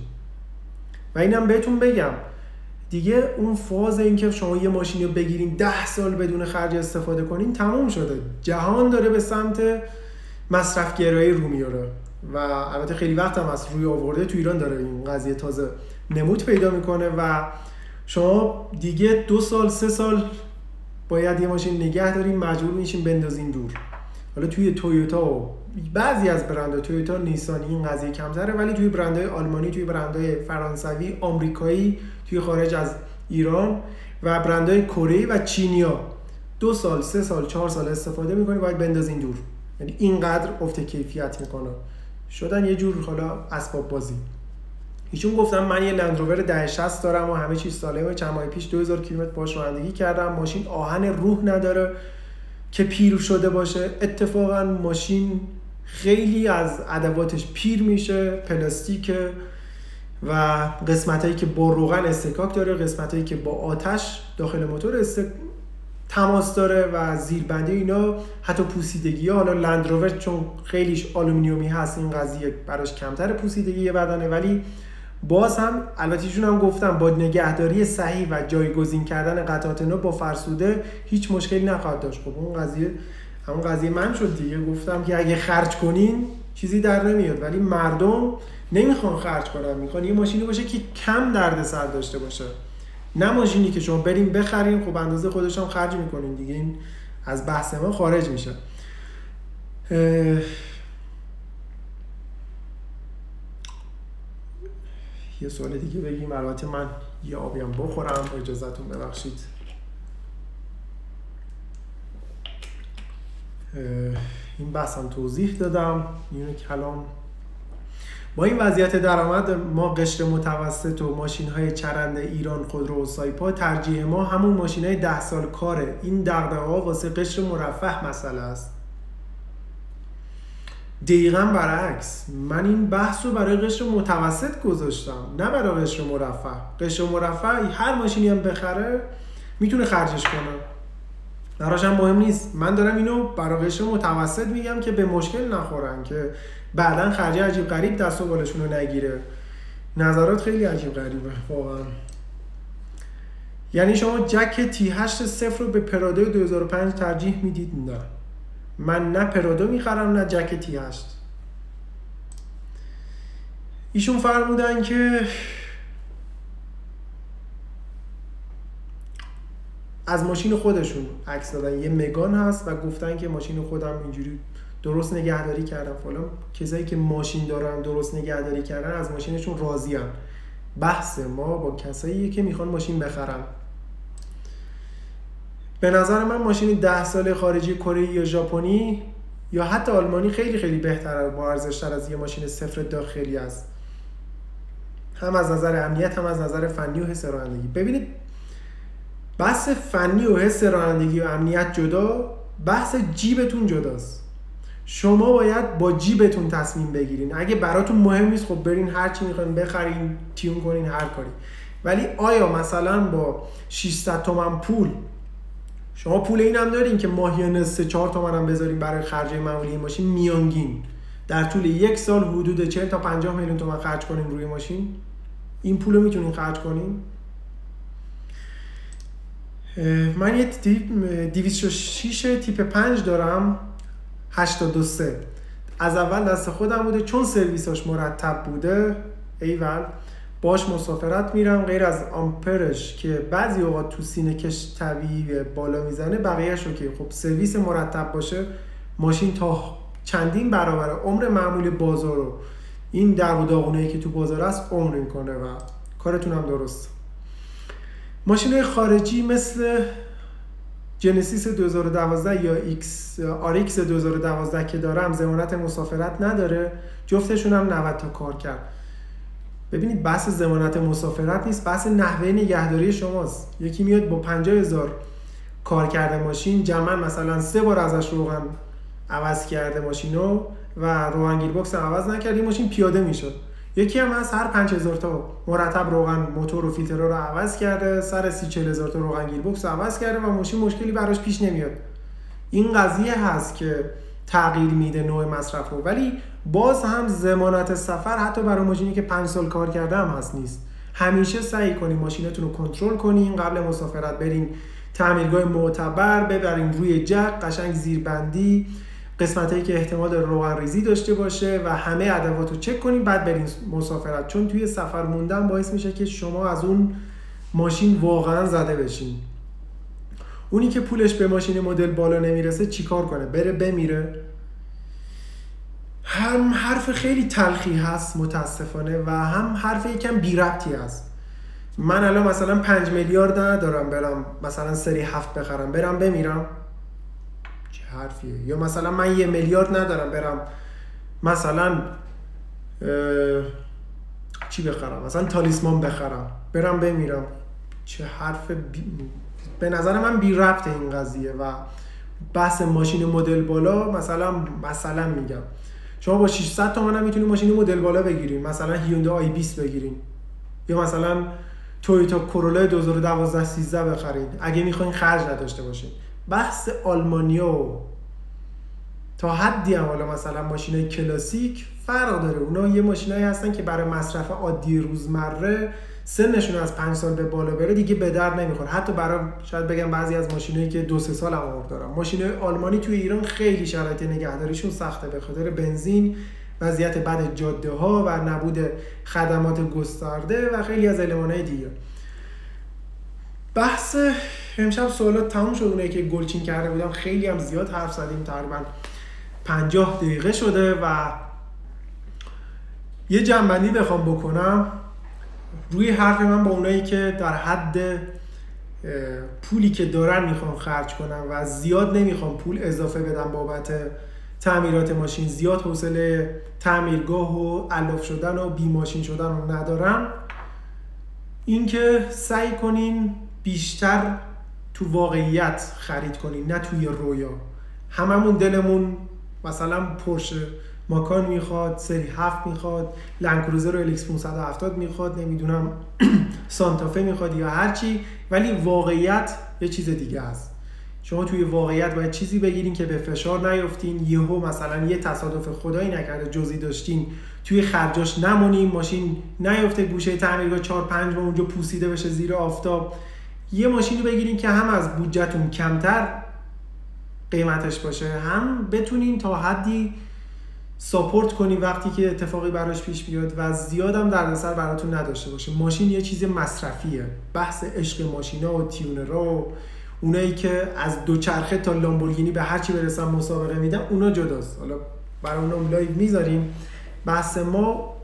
و اینم بهتون بگم. دیگه اون فاز اینکه شما یه ماشینی رو بگیرین ده سال بدون خرج استفاده کنین تموم شده. جهان داره به سمت مصرف گرایی رو میاره و البته خیلی وقت هم از روی آورده تو ایران داره این قضیه تازه نمود پیدا می‌کنه و شما دیگه دو سال سه سال باید یه ماشین نگه داریم مجبور میشین بندازین دور. حالا توی تویوتا و بعضی از برندهای تویوتا نیسانی این قضیه کمتره ولی توی برندهای آلمانی توی برندهای فرانسوی آمریکایی توی خارج از ایران و برندهای کره و چینیا دو سال سه سال چهار سال استفاده می‌کنی باید بندازین دور. یعنی اینقدر افت کیفیت می‌کنه. شدن یه جور حالا اسباب بازی. ایشون گفتم من یه لندروور 1060 دارم و همه چیز سالمه. چند ماه پیش 2000 کیلومتر باش رانندگی کردم. ماشین آهن روح نداره که پیر شده باشه. اتفاقا ماشین خیلی از ادواتش پیر میشه پلاستیک و قسمت هایی که با روغن اصطکاک داره قسمت هایی که با آتش داخل موتور است. تماس داره و زیربندی اینا حتی پوسیدگی ها. حالا لندروور چون خیلیش آلومینیومی هست این قضیه براش کمتر پوسیدگی بدنه. ولی باز هم البته ایشون هم گفتم با نگهداری صحیح و جایگزین کردن قطعات نو با فرسوده هیچ مشکلی نخواهد داشت. خب اون قضیه همون قضیه من شد دیگه. گفتم که اگه خرج کنین چیزی در نمیاد. ولی مردم نمی‌خوان خرج کنن می‌خوان یه ماشینی باشه که کم درد سر داشته باشه. نه ماشینی که شما بریم بخرین خب اندازه خودش هم خرج می‌کنین دیگه. این از بحث ما خارج میشه. یه سوال دیگه بگیم. البته من یه آبیم بخورم. اجازتون ببخشید. این بحثم توضیح دادم. این کلام با این وضعیت درآمد ما قشر متوسط و ماشین های چرنده ایران خودرو و سایپا ترجیح ما همون ماشین های ده سال کاره. این دقدقه ها واسه قشر مرفه مسئله است. دقیقا برعکس. من این بحث رو برای قشر متوسط گذاشتم نه برای قشر مرفه. قشر مرفه هر ماشینی هم بخره می‌تونه خرجش کنه. براش هم مهم نیست. من دارم اینو برای قشر متوسط میگم که به مشکل نخورن که بعدا خرج عجیب غریب دست و بالشون رو نگیره. نظرات خیلی عجیب غریبه واقعا. یعنی شما جک تی 8 صفر رو به پرادو 2005 ترجیح می‌دید؟ نه. من نه پرادو می‌خرم نه جک تی 8 ایشون فرمودن که از ماشین خودشون عکس دادن. یه مگان هست و گفتن که ماشین خودم اینجوری درست نگهداری کردم فلان. کسایی که ماشین دارن درست نگهداری کردن از ماشینشون راضیان بحث ما با کسایی که می‌خوان ماشین بخرن. به نظر من ماشین ده سال خارجی کره یا ژاپنی یا حتی آلمانی خیلی خیلی بهتر با ارزشتر از یه ماشین صفر داخلی است. هم از نظر امنیت هم از نظر فنی و حس رانندگی. ببینید بحث فنی و حس رانندگی و امنیت جدا بحث جیبتون جداست. شما باید با جیبتون تصمیم بگیرین. اگه براتون مهم نیست خب برین هر چی می‌خواین بخرین تیون کنین هر کاری. ولی آیا مثلا با 600 تومن پول شما پول این هم دارین که ماهیانه 3 4 تومن هم بذارین برای خرج معمولی ماشین میانگین. در طول یک سال حدود 40 تا 50 میلیون تومن خرج کنین روی ماشین. این پول رو می‌تونین خرج کنین؟ من یه تیپ 206 تیپ 5 دارم. 83 از اول دست خودم بوده چون سرویساش مرتب بوده ایول باش مسافرت میرم غیر از آمپرش که بعضی اوقات تو سینه کش طبیعی بالا می‌زنه بقیهش که خب سرویس مرتب باشه ماشین تا چندین برابر عمر معمول بازار رو این در و که تو بازار است عمر می‌کنه و کارتون هم درست. ماشین خارجی مثل جنسیس 2012 یا ایکس RX 2012 که دارم ضمانت مسافرت نداره جفتشون هم 90 تا کار کرد. ببینید بحث ضمانت مسافرت نیست بحث نحوه نگهداری شماست. یکی میاد با 50 هزار کار کرده ماشین جمعا مثلا سه بار ازش روغن عوض کرده ماشینو و روغن گیربکس عوض نکرده ماشین پیاده می‌شد. یکی هم از هر 5000 تا مرتب روغن موتور و فیلترها رو عوض کرده سر 30 40 هزار تا روغن گیربکس عوض کرده و ماشین مشکلی براش پیش نمیاد. این قضیه هست که تغییر میده نوع مصرف رو ولی باز هم ضمانت صفر حتی برای ماشینی که 5 سال کار کرده هم هست نیست. همیشه سعی کنین ماشینتون رو کنترل کنین قبل مسافرت برین تعمیرگاه معتبر ببرین روی جک قشنگ زیربندی قسمت که احتمال روغن ریزی داشته باشه و همه ادوات رو چک کنیم بعد برین مسافرت. چون توی سفر موندن باعث میشه که شما از اون ماشین واقعا زده بشین. اونی که پولش به ماشین مدل بالا نمی‌رسه چیکار کنه؟ بره بمیره. هم حرف خیلی تلخی هست متاسفانه و هم حرف یکم بی ربطی هست. من الان مثلا 5 میلیارد ندارم برم مثلا سری هفت بخرم برم بمیرم. حرفیه. یا مثلا من یه میلیارد ندارم برم مثلا چی بخرم؟ مثلا تالیسمان بخرم برم بمیرم. چه حرف به نظر من بی ربط این قضیه و بحث ماشین مدل بالا مثلا مثلا میگم. شما با 600 تومن هم می‌تونید ماشین مدل بالا بگیرین. مثلا هیوندای آی 20 بگیرین. یا مثلا تویوتا کورولا 2012 13 بخرین. اگه می‌خواین خرج نداشته باشین. بحث آلمانیا تا حدی هم حالا مثلا ماشین کلاسیک فرق داره. اونا یه ماشینایی هستن که برای مصرف عادی روزمره سنشون از پنج سال به بالا بره دیگه به درد نمی‌خوره. حتی برای شاید بگم بعضی از ماشینایی که دو سه سال هم عمر دارن. ماشین آلمانی توی ایران خیلی شرایط نگهداریشون سخته به خاطر بنزین وضعیت بد جاده ها و نبود خدمات گسترده و خیلی از المانهای دیگه. بحث امشب سوالات تموم شد اونایی که گلچین کرده بودم خیلی هم زیاد حرف زدیم تقریبا 50 دقیقه شده و یه جنبندی بخوام بکنم. روی حرف من با اونایی که در حد پولی که دارن می‌خوام خرج کنم و زیاد نمی‌خوام پول اضافه بدم بابت تعمیرات ماشین زیاد حوصله تعمیرگاه و علاف شدن و بی ماشین شدن رو ندارم. اینکه سعی کنین بیشتر تو واقعیت خرید کنین نه توی رویا. هممون دلمون مثلا پرشه ماکان می‌خواد سری هفت می‌خواد لنکروزر رو الیکس 570 می‌خواد نمی‌دونم سانتافه می‌خواد یا هرچی ولی واقعیت یه چیز دیگه است. شما توی واقعیت باید چیزی بگیرین که به فشار نیفتین یهو مثلا یه تصادف خدایی نکرده جزی داشتین. توی خرجاش نمونیم ماشین نیفته گوشه تعمیرگاه 4 5 و اونجا پوسیده بشه زیر آفتاب. یه ماشین رو بگیرین که هم از بودجهتون کمتر قیمتش باشه هم بتونین تا حدی ساپورت کنی وقتی که اتفاقی براش پیش بیاد و زیادم دردسر براتون نداشته باشه. ماشین یه چیز مصرفیه. بحث عشق ماشینا و tuner ا و اونایی که از دوچرخه تا لامبورگینی به هرچی برسن مسابقه میدن اونا جداست. حالا برای اونا live می‌ذاریم. بحث ما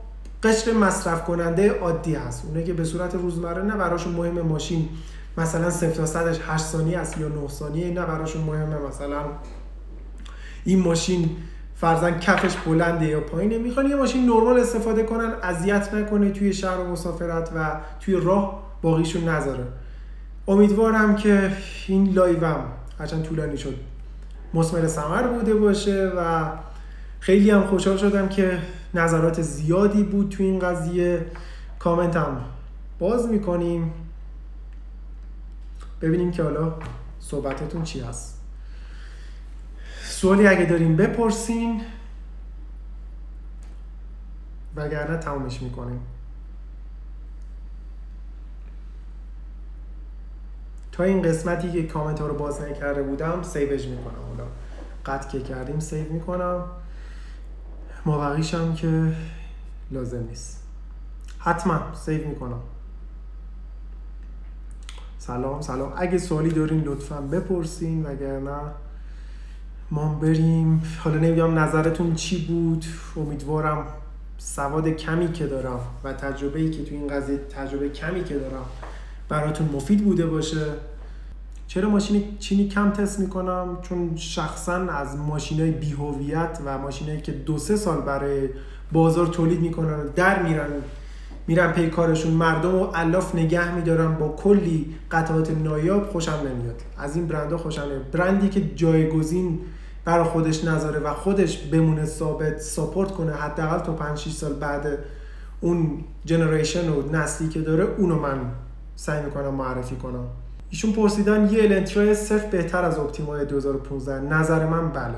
قشر مصرف کننده عادی هست. اونایی که به صورت روزمره نه براشون مهم ماشین مثلا 0 تا 100 8 ثانیه است یا 9 ثانیه نه براشون مهمه. مثلا این ماشین فرضا کفش بلنده یا پایینه. می‌خوان یه ماشین نرمال استفاده کنن اذیت نکنه توی شهر و مسافرت و توی راه باقیشون نذاره. امیدوارم که این لایوم هرچند طولانی شد مسمر سمر بوده باشه و خیلی هم خوشحال شدم که نظرات زیادی بود تو این قضیه. کامنت هم باز می‌کنیم. ببینیم که حالا صحبتتون چی هست. سوالی اگه داریم بپرسین وگرنه تمامش می‌کنیم. تا این قسمتی که کامنت ها رو باز نکرده بودم save ش می‌کنم. حالا قطع که کردیم save می‌کنم. ما هم که لازم نیست. حتما save می‌کنم. سلام سلام. اگه سوالی دارین لطفا بپرسین. وگرنه ما بریم. حالا نمی‌دونم نظرتون چی بود. امیدوارم سواد کمی که دارم و تجربه ای که تو این قضیه تجربه کمی که دارم براتون مفید بوده باشه. چرا ماشین چینی کم تست می‌کنم؟ چون شخصا از ماشین های بیهویت و ماشینایی که دو سه سال برای بازار تولید می‌کنن در میرن میرن پی کارشون مردم و الاف نگه میدارن با کلی قطعات نایاب خوشم نمیاد. از این برندها خوشم نمیاد. برندی که جایگزین برای خودش نذاره و خودش بمونه ثابت ساپورت کنه حداقل تا 5 6 سال بعد اون generation و نسلی که داره اونو من سعی می‌کنم معرفی کنم. ایشون پرسیدن یه النترای صرف بهتر از اپتیمای 2015 نظر من بله.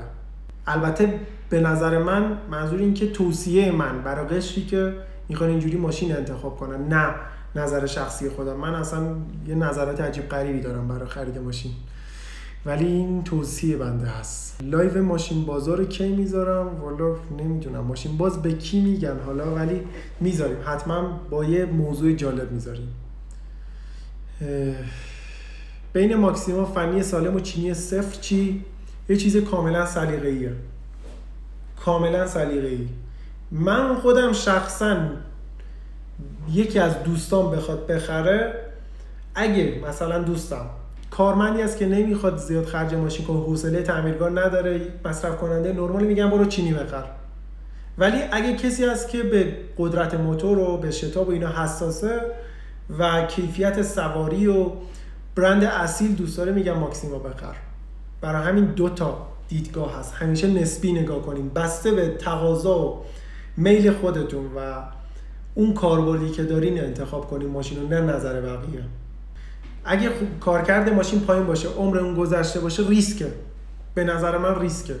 البته به نظر من منظور این که توصیه من برای قشری که می‌خوان اینجوری ماشین انتخاب کنن. نه نظر شخصی خودم. من اصلا یه نظرات عجیب غریبی دارم برای خرید ماشین. ولی این توصیه بنده هست. live ماشین بازار رو کی می‌ذارم؟ والا نمی‌دونم. ماشین‌باز به کی میگن حالا؟ ولی می‌ذاریم. حتما با یه موضوع جالب می‌ذاریم. بین ماکسیما فنی سالم و چینی صفر چی؟ یه چیز کاملا سلیقه‌ایه. کاملا سلیقه‌ای. من خودم شخصا یکی از دوستان بخواد بخره اگه مثلا دوستم کارمندی است که نمی‌خواد زیاد خرج ماشین کنه حوصله تعمیرگاه نداره مصرف کننده نرمال میگن برو چینی بخر. ولی اگه کسی هست که به قدرت موتور و به شتاب و اینا حساسه و کیفیت سواری و برند اصیل دوست داره میگم ماکسیما بخر. برای همین دو تا دیدگاه هست. همیشه نسبی نگاه کنیم. بسته به تقاضا و میل خودتون و اون کاربردی که دارین انتخاب کنیم ماشین رو نه نظر بقیه. اگه کارکرد ماشین پایین باشه عمر اون گذشته باشه ریسکه. به نظر من ریسکه.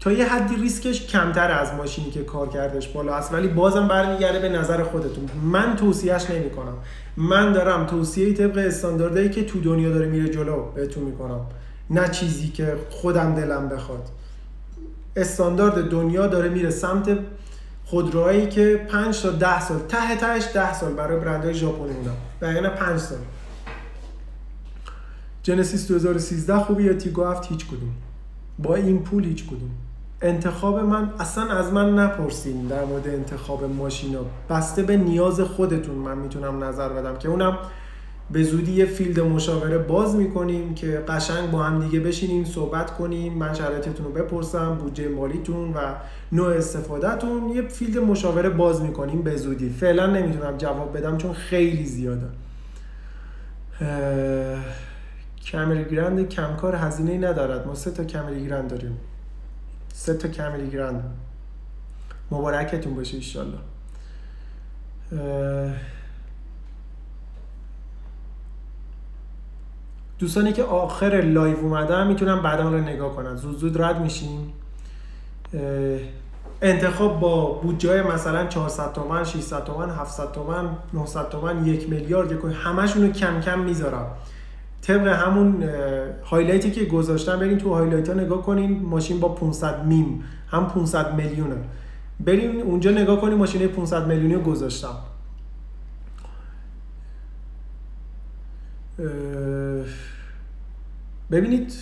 تا یه حدی ریسکش کمتر از ماشینی که کارکردش بالا است. ولی بازم برمیگرده به نظر خودتون. من توصیهش نمی کنم من دارم توصیه طبق استانداردهایی که تو دنیا داره میره جلو بهتون می‌کنم. نه چیزی که خودم دلم بخواد. استاندارد دنیا داره میره سمت خودروهایی که 5 تا 10 سال ته تهش 10 سال برای برندهای ژاپنی بودن. و یعنی 5 سال. جنسیس 2013 خوبه یا تیگو هفت؟ هیچ کدوم. با این پول هیچ کدوم. انتخاب من اصلا از من نپرسین در مورد انتخاب ماشینا. بسته به نیاز خودتون من می‌تونم نظر بدم که اونم به زودی یه field مشاوره باز می‌کنیم که قشنگ با هم دیگه بشینیم صحبت کنیم. من شرایطتون رو بپرسم بودجه مالیتون و نوع استفادهتون. یه field مشاوره باز می‌کنیم به زودی. فعلا نمی‌تونم جواب بدم چون خیلی زیاده. کمری گرند کمکار هزینه ندارد. ما سه تا کمری گرند داریم. سه تا کمری گرند مبارکتون باشه ایشالله دوستانی که آخر live اومدن می‌تونن بعدا رو نگاه کنن. زود زود رد میشیم. انتخاب با بودجه مثلا 400 تومن 600 تومن 700 تومن 900 تومن یک میلیارد همشون رو کم کم می‌ذارم. طبق همون highlight ی که گذاشتم برین تو highlight ها نگاه کنین. ماشین با 500 میل. هم 500 میلیونه. بریم اونجا نگاه کنین ماشین 500 میلیونی رو گذاشتم. ببینید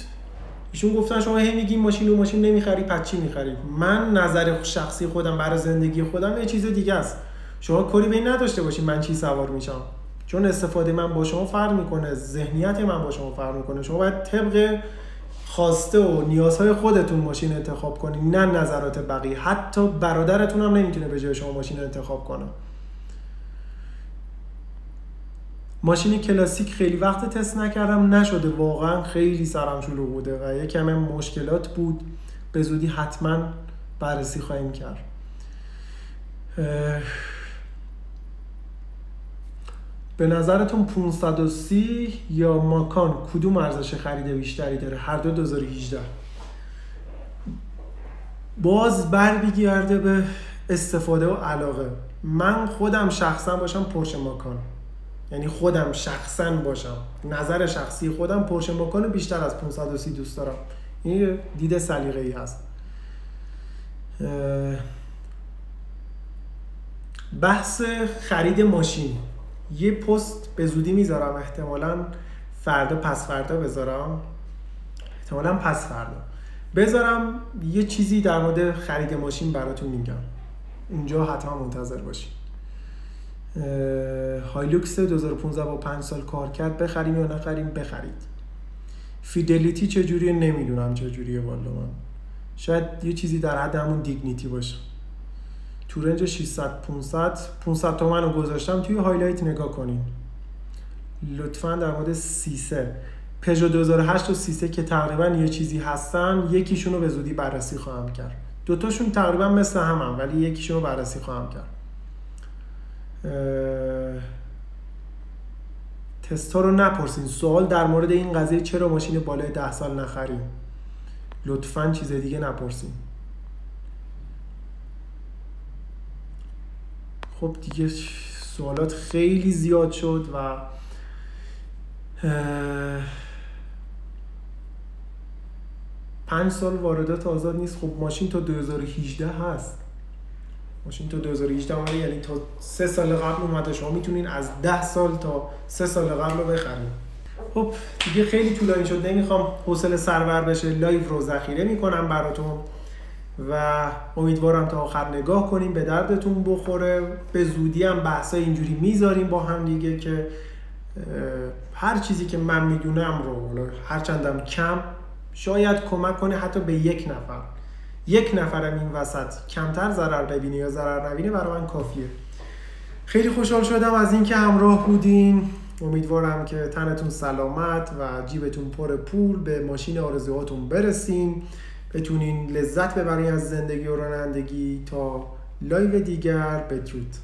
ایشون گفتن شما هی میگین ماشین و ماشین نمی‌خری پس چی می‌خری؟ من نظر شخصی خودم برای زندگی خودم یه چیز دیگه است. شما کاری به این نداشته باشین من چی سوار میشم. چون استفاده من با شما فرق می‌کنه ذهنیت من با شما فرق می‌کنه. شما باید طبق خواسته و نیازهای خودتون ماشین انتخاب کنین نه نظرات بقیه. حتی برادرتون هم نمی‌تونه به جای شما ماشین انتخاب کنه. ماشین کلاسیک خیلی وقت تست نکردم نشده. واقعا خیلی سرم شلوغ بوده و یه کم مشکلات بود. به زودی حتما بررسی خواهیم کرد. به نظرتون 530 یا ماکان کدوم ارزش خرید بیشتری داره؟ هر دو 2018 باز برمیگرده به استفاده و علاقه. من خودم شخصا باشم پرش ماکان. یعنی خودم شخصا باشم. نظر شخصی خودم پرش ماکان بیشتر از 530 دوست دارم. این دید سلیقه ای هست بحث خرید ماشین. یه پست به زودی می‌ذارم. احتمالا فردا پس فردا بذارم. احتمالا پس فردا. بذارم یه چیزی در مورد خرید ماشین براتون میگم. اونجا حتما منتظر باشید. هایلوکس 2015 با 5 سال کار کرد بخریم یا نخریم؟ بخرید. فیدلیتی چجوریه؟ نمی‌دونم چجوریه والا من. شاید یه چیزی در حد همون دیگنیتی باشه. تو range 600 500 500 تومن رو گذاشتم توی highlight نگاه کنین. لطفا در مورد سیسه. پژو 2008 و سیسه که تقریبا یه چیزی هستن یکیشون رو به زودی بررسی خواهم کرد. دوتاشون تقریبا مثل همن ولی یکیشون رو بررسی خواهم کرد. تستا رو نپرسین. سوال در مورد این قضیه چرا ماشین بالای ده سال نخریم؟ لطفا چیز دیگه نپرسین. خب دیگه سوالات خیلی زیاد شد و پنج سال واردات آزاد نیست. خب ماشین تا 2018 هست. ماشین تا 2018 اومده یعنی تا سه سال قبل اومده شما می‌تونین از ده سال تا سه سال قبل رو بخرید. خب دیگه خیلی طولانی شد. نمی‌خوام حوصله سر بر بشه. live رو ذخیره می‌کنم براتون و امیدوارم تا آخر نگاه کنیم به دردتون بخوره. به زودی هم بحثای اینجوری می‌ذاریم با هم دیگه که هر چیزی که من می‌دونم رو هر چندم کم شاید کمک کنه حتی به یک نفر. یک نفرم این وسط کمتر ضرر ببینه یا ضرر نبینه برای من کافیه. خیلی خوشحال شدم از اینکه همراه بودین. امیدوارم که تنتون سلامت و جیبتون پر پول به ماشین آرزوهاتون برسین. بتونین لذت ببرین از زندگی و رانندگی. تا live دیگر بدرود.